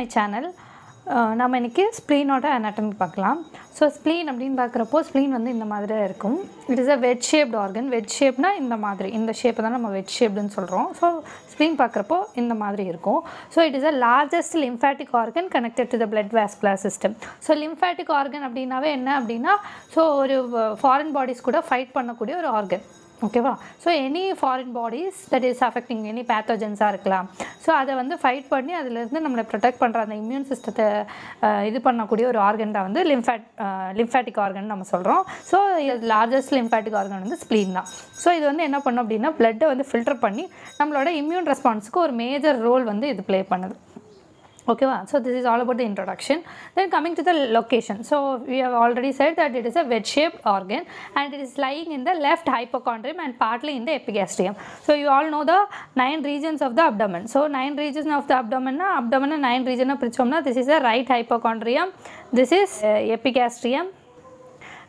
My channel நம்ம இன்றைக்கி ஸ்ப்ளீனோட அனாட்டமி பார்க்கலாம். ஸோ ஸ்ப்ளீன் அப்படின்னு பார்க்குறப்போ ஸ்ப்ளீன் வந்து இந்த மாதிரி தான் இருக்கும். It is a wedge shaped organ wedge ஷேப்னா இந்த மாதிரி. இந்த ஷேப்பை தான் நம்ம வெட் ஷேப்டுன்னு சொல்கிறோம் ஸோ ஸ்ப்ளீன் பார்க்குறப்போ இந்த மாதிரி இருக்கும். So it is a largest lymphatic organ connected to the blood vascular system so lymphatic organ அப்படின்னாவே என்ன அப்படின்னா ஸோ ஒரு uh, ஃபாரின் பாடிஸ் கூட ஃபைட் பண்ணக்கூடிய ஒரு ஆர்கன் ஓகேவா so any foreign bodies that is affecting any பேத்தோஜன்ஸாக இருக்கலாம். ஸோ அதை வந்து ஃபைட் பண்ணி அதிலிருந்து நம்மளை ப்ரொடெக்ட் பண்ணுற அந்த இம்யூன் சிஸ்டத்தை இது பண்ணக்கூடிய ஒரு ஆர்கன் தான் வந்து லிம்ஃபேட் லிம்ஃபேட்டிக் ஆர்கன் நம்ம சொல்கிறோம் ஸோ இது லார்ஜஸ்ட் லிம்ஃபேட்டிக் ஆர்கன் வந்து ஸ்ப்ளீன் தான். ஸோ இது வந்து என்ன பண்ணும் அப்படின்னா ப்ளட்டை வந்து ஃபில்டர் பண்ணி நம்மளோட இம்யூன் ரெஸ்பான்ஸுக்கு ஒரு மேஜர் ரோல் வந்து இது ப்ளே பண்ணுது. ஓகேவா so this is all about the introduction then coming to the location so we have already said that it is a wedge shaped organ and it is lying in the left hypochondrium and partly in the epigastrium so you all know the nine regions of the abdomen so nine regions of the abdomen na abdomen nine region பிரிச்சோம்னா this is the right hypochondrium this is uh, epigastrium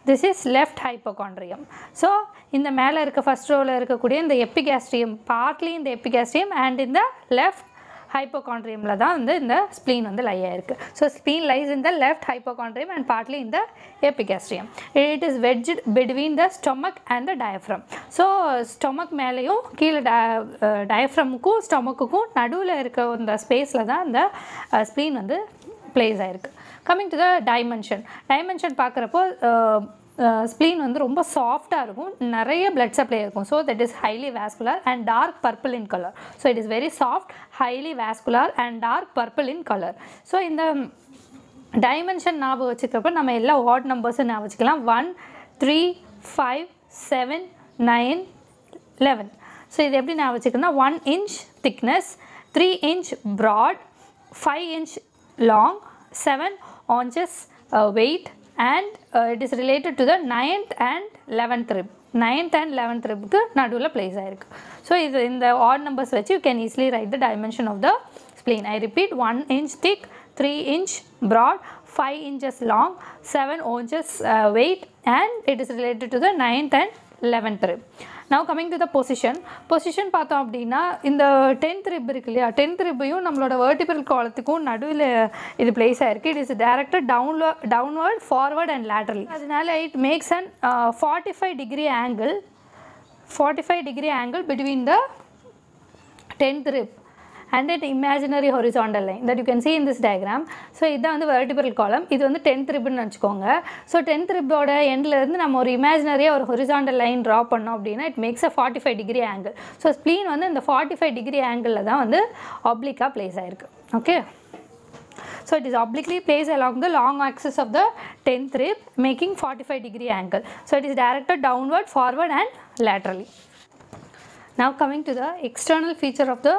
this is left hypochondrium so இந்த மேலே இருக்க first ரோவில் இருக்கக்கூடிய இந்த எப்பிகாஸ்ட்ரியம் partly இந்த எப்பிகாஸ்ட்ரியம் and இந்த left ஹைப்போகாண்ட்ரியமில் தான் வந்து இந்த ஸ்ப்ளீன் வந்து லை ஆயிருக்கு. So spleen lies in left left and partly partly in it epigastrium. It is wedged between the stomach and the diaphragm. So stomach மேலேயும் கீழே டயஃப்ரமுக்கும் ஸ்டொமக்குக்கும் நடுவில் இருக்க இந்த ஸ்பேஸில் தான் இந்த ஸ்ப்ளீன் வந்து பிளேஸ் ஆகிருக்கு coming to the dimension dimension பார்க்குறப்போ ஸ்ப்ளீன் வந்து ரொம்ப சாஃப்டாக இருக்கும். நிறைய பிளட் சப்ளை இருக்கும். So that is highly vascular and dark purple in colour so it is very soft highly vascular and dark purple in colour so இந்த dimension ஞாபகம் வச்சுக்கிறப்ப நம்ம எல்லா வார்ட் நம்பர்ஸும் ஞாபகம் வச்சுக்கலாம். One three five seven nine eleven so இது எப்படி ஞாபகம் வச்சுக்கணும்னா one inch thickness three inch broad five inch long seven ounces weight And it is related to the ninth and eleventh rib ninth and eleventh ரிப்புக்கு நடுவில் place ஆயிருக்கு so இது இந்த odd numbers வச்சு you can easily write the dimension of the spleen. I repeat 1 inch thick, 3 inch broad, 5 inches long, 7 inches uh, weight and it is related to the 9th and 11th rib. Now coming to the position position பார்த்தோம் அப்படின்னா இந்த tenth rib இருக்கு இல்லையா? Tenth ரிப்பையும் நம்மளோட வேர்டிபிள் காலத்துக்கும் நடுவில் இது place ஆகிருக்கு இட் இஸ் டேரக்டாக டவுன்ல டவுன்வர்ட் ஃபார்வர்ட் அண்ட் லேட்ரலி அதனால it makes and forty five degree angle forty five degree angle between the tenth rib and it imaginary horizontal line that you can see in this diagram so இதுதான் வந்து vertebral காலம் இது வந்து tenth ரிப்னு வச்சுக்கோங்க so tenth ரிப்போட எண்ட்லேருந்து நம்ம ஒரு இமேஜினரியாக ஒரு horizontal line draw பண்ணோம் அப்படின்னா it makes a forty five degree angle so spleen வந்து இந்த ஃபார்ட்டி ஃபைவ் டிகிரி ஆங்கிளில் தான் வந்து ஆப்ளிக்காக பிளேஸ் ஆகிருக்கு okay So it is obliquely placed the long axis of the tenth 10th making making five degree angle so it is directed downward, forward and laterally. Now coming to the external feature of the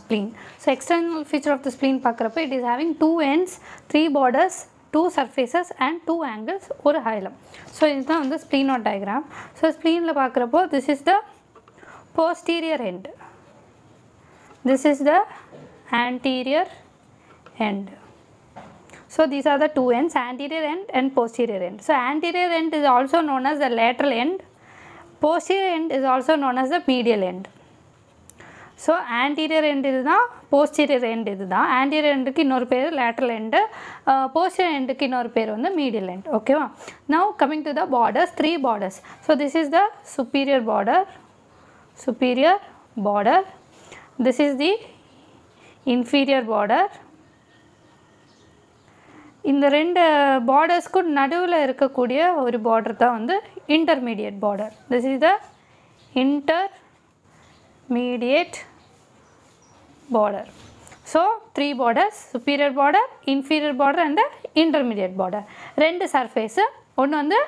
spleen. So external feature of the spleen பார்க்குறப்ப it is having two ends, three borders, two surfaces and two angles ஒரு hilum. So இதுதான் வந்து splenoid diagram. So spleenல பார்க்குறப்போ this is the posterior end. This is the anterior end. So these are the two ends, anterior end and posterior end. So anterior end is also known as the lateral end. Posterior end is also known as the medial end. So anterior இது தான் posterior ரெண்டு இது தான் anterior எண்டுக்கு இன்னொரு பேர் lateral end posterior எண்டுக்கு இன்னொரு பேர் வந்து மீடியல் எண்ட் ஓகேவா now coming to the borders three borders so this is the superior border superior border this is the inferior border இந்த ரெண்டு பார்டர்ஸ்க்கும் நடுவில் இருக்கக்கூடிய ஒரு பார்டர் தான் வந்து intermediate border this is the inter mediate border. So, three borders, superior border, inferior border and the intermediate border. ரெண்டு surface, ஒன்று வந்து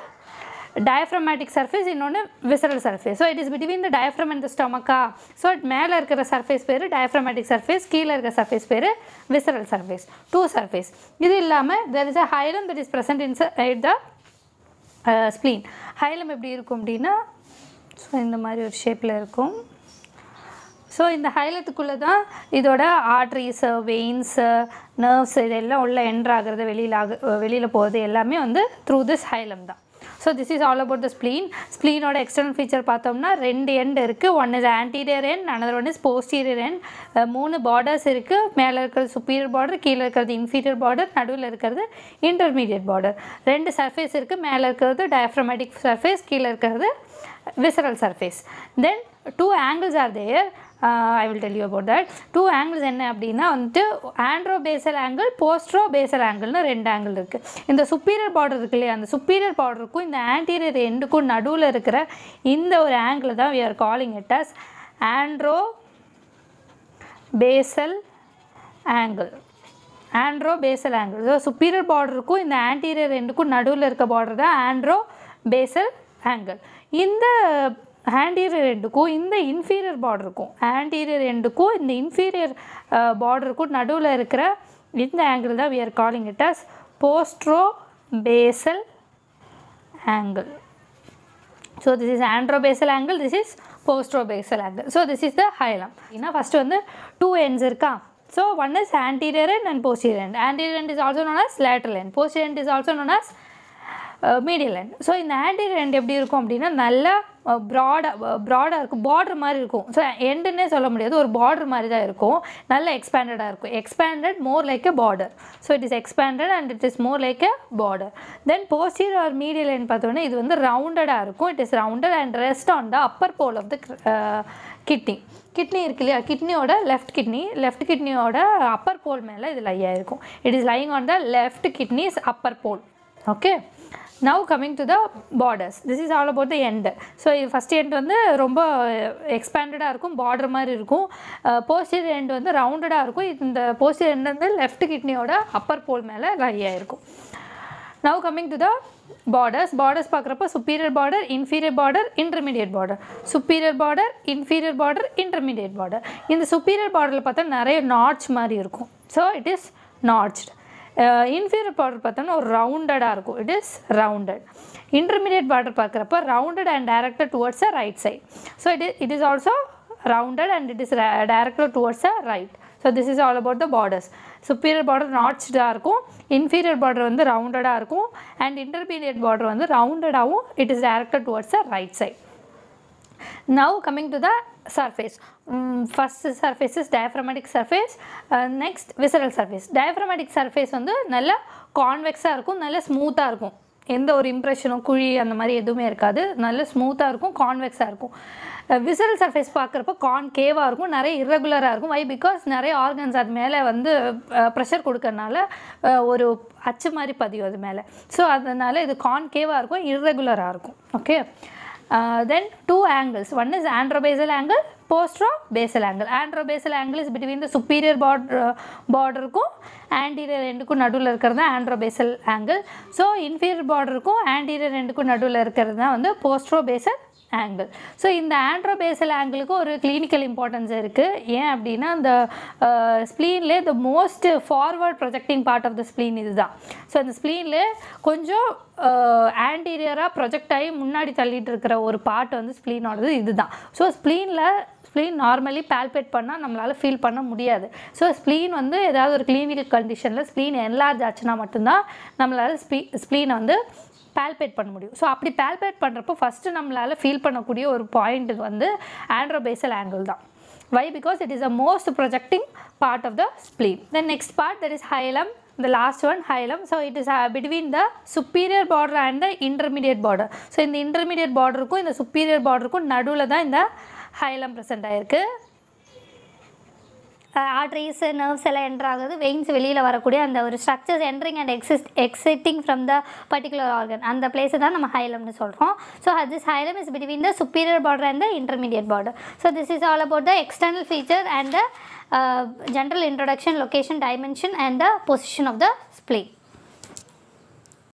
diaphragmatic surface, இன்னொன்று visceral surface. So, it is between the diaphragm and the stomach. So, மேலே இருக்கிற surface பேர் diaphragmatic surface, கீழே இருக்கிற surface பேர் visceral surface. Two surface. இது இல்லாமல் there is a hilum that is present inside the uh, spleen. hilum எப்படி இருக்கும் அப்படின்னா ஸோ இந்த மாதிரி ஒரு ஷேப்பில் இருக்கும் ஸோ இந்த ஹைலத்துக்குள்ளே தான் இதோட ஆர்ட்ரிஸு வெயின்ஸு நர்வ்ஸ் இதெல்லாம் உள்ள என்ட்ராகிறது வெளியில் ஆக வெளியில் போகிறது எல்லாமே வந்து த்ரூ திஸ் ஹைலம் தான். So this is all about the spleen ஸ்ப்ளீனோட external feature பார்த்தோம்னா ரெண்டு எண்ட் இருக்குது one is anterior end another one is posterior end மூணு பார்டர்ஸ் இருக்குது மேலே இருக்கிறது சுப்பீரியர் பார்டர் கீழே இருக்கிறது இன்ஃபீரியர் பார்டர் நடுவில் இருக்கிறது இன்டர்மீடியட் பார்டர் ரெண்டு சர்ஃபேஸ் இருக்குது மேலே இருக்கிறது டயஃப்ரமேட்டிக் சர்ஃபேஸ் கீழே இருக்கிறது visceral surface then two angles are there Uh, I will will tell you about that. என்ன அப்படின்னா வந்துட்டு anterobasal angle posterobasal ஆங்கிள்னு ரெண்டு ஆங்கிள் இருக்குது இந்த சுப்பீரியர் பார்டர் இருக்கு இல்லையா? அந்த சுப்பீரியர் பார்டருக்கும் இந்த ஆன்டீரியர் எண்டுக்கும் நடுவில் இருக்கிற இந்த ஒரு ஆங்கிள் தான் we are calling it as anterobasal angle anterobasal angle so superior பார்டருக்கும் இந்த ஆன்டீரியர் ரெண்டுக்கும் நடுவில் இருக்க பார்டர் தான் ஆண்ட்ரோ பேசல் ஆங்கிள் இந்த ஆன்டீரியர் எண்டுக்கும் இந்த இன்ஃபீரியர் பார்டருக்கும் ஆன்டீரியர் எண்டுக்கும் இந்த இன்ஃபீரியர் பார்டருக்கும் நடுவில் இருக்கிற இந்த ஆங்கிள் தான் we are calling it as posterobasal angle so this is anterobasal angle this is posterobasal angle so this is the hilum ஏன்னா ஃபஸ்ட்டு வந்து டூ எண்ட்ஸ் இருக்கா so one is anterior end and posterior end anterior end is also known as lateral end posterior end is also known as medial end so இந்த anterior end எப்படி இருக்கும் அப்படின்னா நல்லா ப்ராடாக ப்ராடாக இருக்கும். Border மாதிரி இருக்கும். ஸோ எண்டுன்னே சொல்ல முடியாது. ஒரு பார்டர் மாதிரி தான் இருக்கும். நல்ல எக்ஸ்பேண்டடாக இருக்கும். Expanded more like a border so it is expanded and it is more like a border then posterior or medial line பார்த்தோன்னா இது வந்து ரவுண்டடாக இருக்கும். It is rounded and rest on the upper pole of the kidney kidney இருக்கு இல்லையா? கிட்னியோட left kidney left கிட்னியோட upper pole மேலே இது லை ஆகிருக்கும் it is lying on the left kidney's upper pole okay now coming to the borders this is all about the end so இது first end வந்து ரொம்ப எக்ஸ்பேண்டடாக இருக்கும் பார்டர் மாதிரி இருக்கும். போஸ்டியர் எண்ட் வந்து ரவுண்டடாக இருக்கும். இந்த போஸ்டர் எண்ட் வந்து லெஃப்ட் கிட்னியோட அப்பர் போல் மேலே லையாக இருக்கும் now coming to the borders borders பார்க்குறப்ப superior border inferior border intermediate border superior border inferior border intermediate border இந்த சுப்பீரியர் பார்டரில் பார்த்தா நிறைய நாட்ச் மாதிரி இருக்கும். So it is notched inferior border பார்த்தோம்னா ஒரு ரவுண்டடாக இருக்கும் it is rounded intermediate border பார்க்குறப்ப rounded and directed towards a right side so it it is also rounded and it is ra- directed towards the right so this is all about the borders superior border நாட்ச்டாக இருக்கும் inferior border வந்து ரவுண்டடாக இருக்கும் and intermediate border வந்து ரவுண்டடாகவும் it is directed towards the right side now coming to the surface. Um, first surface is diaphragmatic surface. Uh, next visceral surface. Diaphragmatic surface வந்து நல்ல கான்வெக்ஸாக இருக்கும் நல்ல ஸ்மூத்தாக இருக்கும். எந்த ஒரு இம்ப்ரெஷனும் குழி அந்த மாதிரி எதுவுமே இருக்காது. நல்ல ஸ்மூத்தாக இருக்கும் கான்வெக்ஸாக இருக்கும். விசரல் சர்ஃபேஸ் பார்க்குறப்ப கான்கேவாக இருக்கும் நிறைய இர்ரெகுலராக இருக்கும். வை பிகாஸ் நிறைய ஆர்கன்ஸ் அது மேலே வந்து uh, ப்ரெஷர் கொடுக்கறனால uh, ஒரு அச்சு மாதிரி பதியும் அது மேலே. ஸோ அதனால் இது கான்கேவாக இருக்கும் இர்ரெகுலராக இருக்கும். Okay then then two angles one is angle angle posterobasal angle anterobasal angle is between the superior border பார்டருக்கும் anterior ரெண்டுக்கும் நடுவில் இருக்கிறது தான் ஆண்ட்ரோபேசல் ஆங்கிள் ஸோ இன்ஃபீரியர் பார்டருக்கும் ஆன்டீரியர் ரெண்டுக்கும் நடுவில் இருக்கிறது தான் வந்து போஸ்ட்ரோ போஸ்ட்ரோபேசல் ஆங்கிள் ஸோ இந்த ஆண்ட்ரோபேசல் ஆங்கிளுக்கு ஒரு கிளினிக்கல் இம்பார்ட்டன்ஸ் இருக்குது ஏன் அப்படின்னா அந்த ஸ்ப்ளீன்லே the most forward projecting part of the spleen இது தான் ஸோ அந்த ஸ்ப்ளீனில் கொஞ்சம் ஆன்டீரியராக ப்ரொஜெக்ட் ஆகி முன்னாடி தள்ளிட்டு இருக்கிற ஒரு பார்ட் வந்து ஸ்ப்ளீனோடது இதுதான். ஸோ ஸ்ப்ளீனில் ஸ்ப்ளீன் நார்மலி பால்பேட் பண்ணால் நம்மளால் ஃபீல் பண்ண முடியாது. ஸோ ஸ்ப்ளீன் வந்து ஏதாவது ஒரு கிளினிக்கல் கண்டிஷனில் ஸ்ப்ளீன் என்லார்ஜ் ஆச்சுன்னா மட்டும்தான் நம்மளால் ஸ்பீ ஸ்ப்ளீனை வந்து பேல்பேட் பண்ண முடியும். ஸோ அப்படி பால்பேட் பண்ணுறப்போ ஃபஸ்ட்டு நம்மளால் ஃபீல் பண்ணக்கூடிய ஒரு பாயிண்ட்டுக்கு வந்து ஆண்ட்ரோபேசல் ஆங்கிள் தான். Why because it is a most projecting part of the spleen then next part that is hilum the last one hilum. So it is uh, between the superior border and the intermediate border. So இந்த intermediate பார்டருக்கும் இந்த superior பார்டருக்கும் நடுவில் தான் இந்த hilum present ஆயிருக்கு. Arteries nerves எல்லாம் enter ஆகுது வெயின்ஸ் வெளியில் வரக்கூடிய அந்த ஒரு structures entering and exits exiting from the particular organ அந்த பிளேஸை தான் நம்ம ஹைலம்னு சொல்கிறோம் so this hilum is between the superior border and the intermediate border so this is all about the external feature and the general introduction, location, dimension and the position of the spleen.